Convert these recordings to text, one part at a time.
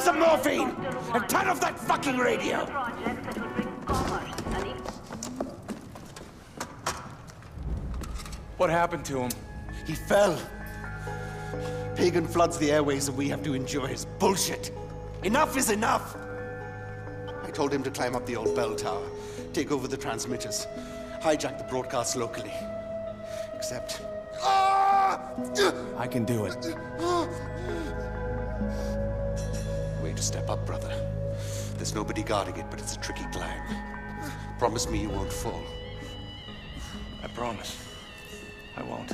some morphine! And turn off that fucking radio! What happened to him? He fell. Pagan floods the airways and we have to endure his bullshit. Enough is enough! I told him to climb up the old bell tower, take over the transmitters, hijack the broadcasts locally. Except... I can do it. Ah! Way to step up, brother. There's nobody guarding it, but it's a tricky climb. Promise me you won't fall. I promise. I won't.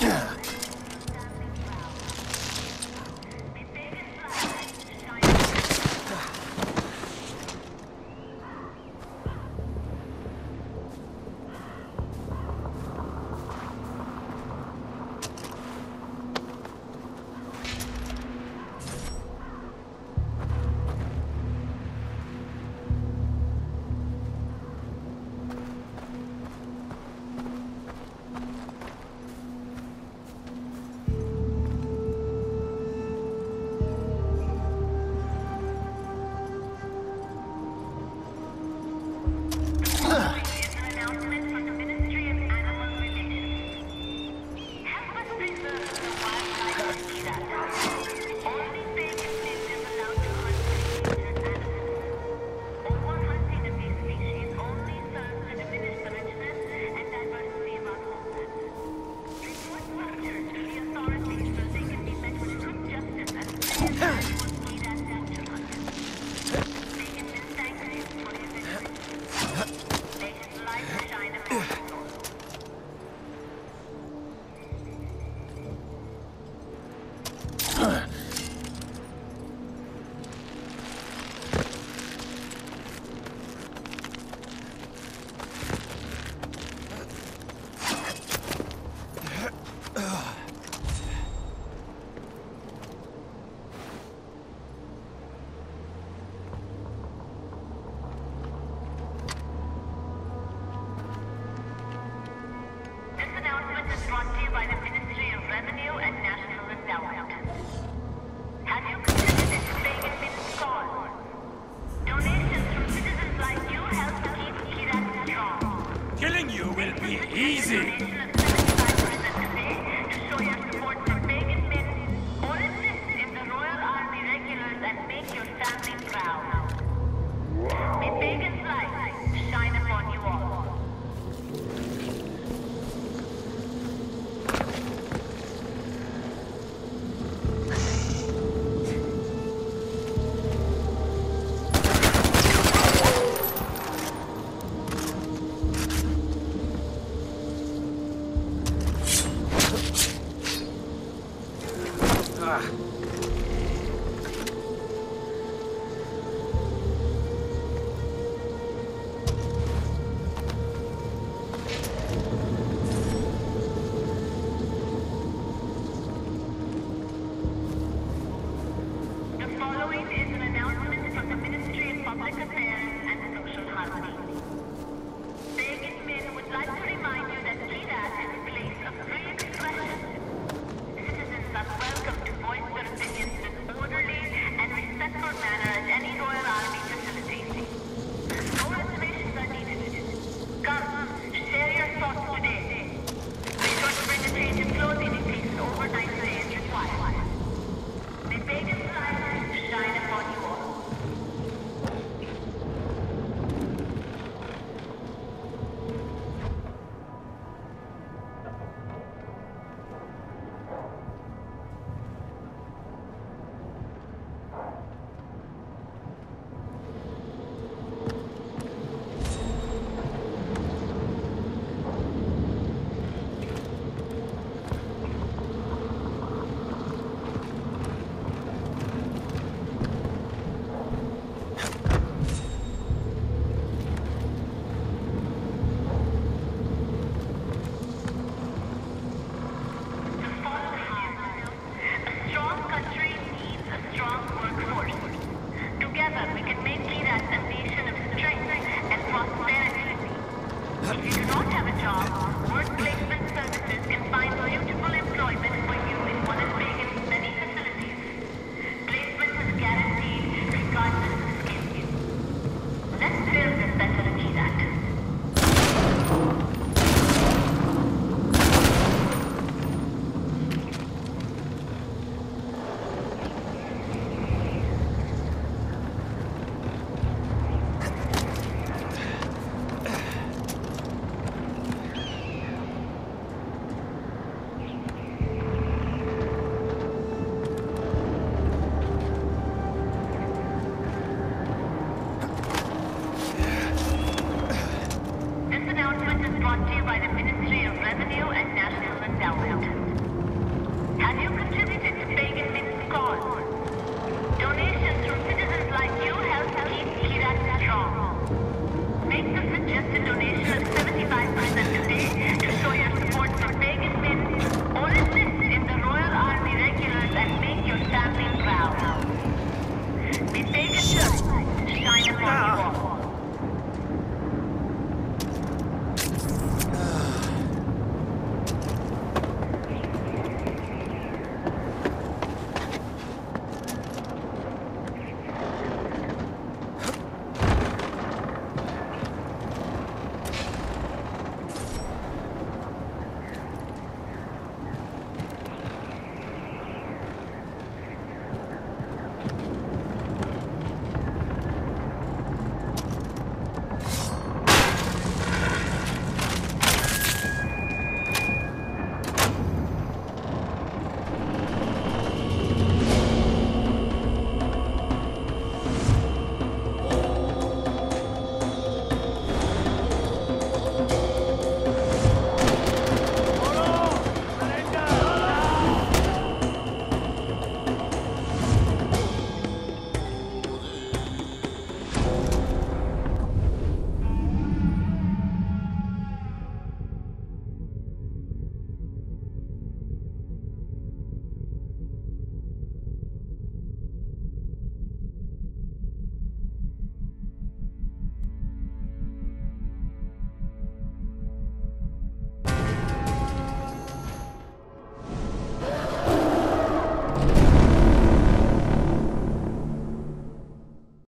Yeah. Easy!